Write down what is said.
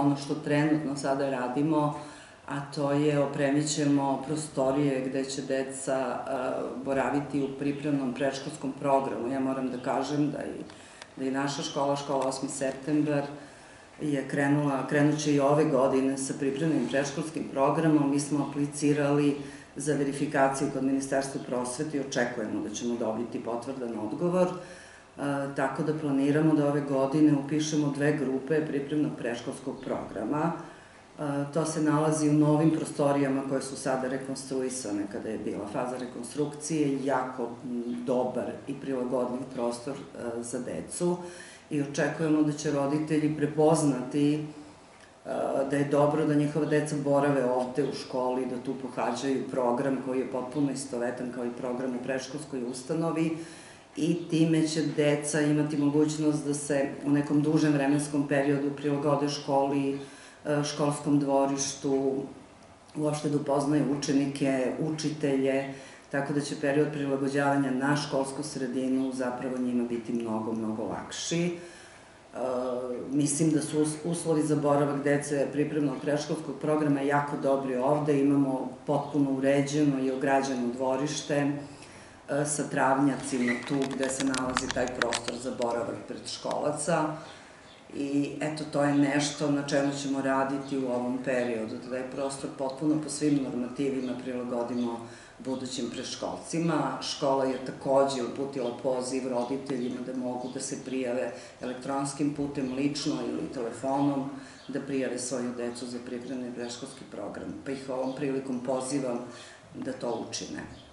Ono što trenutno sada radimo, a to je opremit ćemo prostorije gde će deca boraviti u pripremnom preškolskom programu. Ja moram da kažem da i, da i naša škola, škola 8. septembar, je krenula, krenut će i ove godine sa pripremnim preškolskim programom. Mi smo aplicirali za verifikaciju kod Ministarstva prosvete i očekujemo da ćemo dobiti potvrdan odgovor tako da planiramo da ove godine upišemo dve grupe pripremnog preškolskog programa. To se nalazi u novim prostorijama koje su sada rekonstruisane kada je bila faza rekonstrukcije, jako dobar i prilagodljiv prostor za decu i očekujemo da će roditelji prepoznati da je dobro da njihova deca borave ovde u školi, da tu pohađaju program koji je potpuno istovetan kao i program u preškolskoj ustanovi, i time će deca imati mogućnost da se u nekom dužem vremenskom periodu prilagode školi, e, školskom dvorištu, uopšte da upoznaju učenike, učitelje, tako da će period prilagođavanja na školsku sredinu zapravo njima biti mnogo, mnogo lakši. E, mislim da su uslovi za boravak dece pripremnog preškolskog programa jako dobri ovde, imamo potpuno uređeno i ograđeno dvorište, sa travnjacima tu gde se nalazi taj prostor za boravak predškolaca i eto to je nešto na čemu ćemo raditi u ovom periodu, da je prostor potpuno po svim normativima prilagodimo budućim preškolcima. Škola je takođe uputila poziv roditeljima da mogu da se prijave elektronskim putem, lično ili telefonom, da prijave svoju decu za pripremni preškolski program. Pa ih ovom prilikom pozivam da to učine.